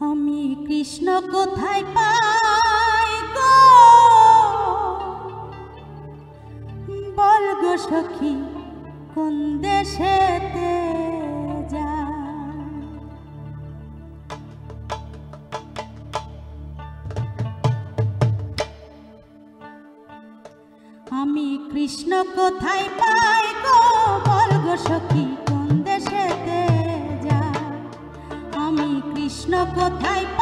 আমি কৃষ্ণ কোথায় পাই গো? বল গো সখী, কোন দেশেতে যা আমি কৃষ্ণ কোথায় পাই গো? বল গো সখী। 太过。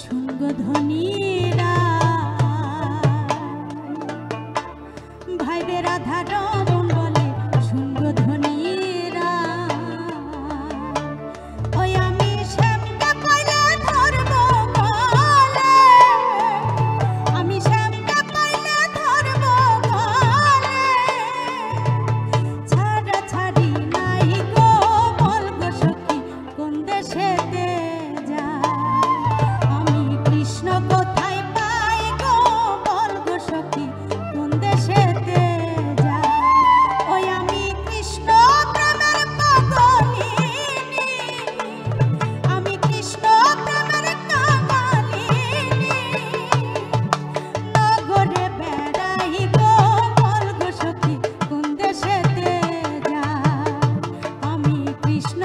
শুভ ধনীরা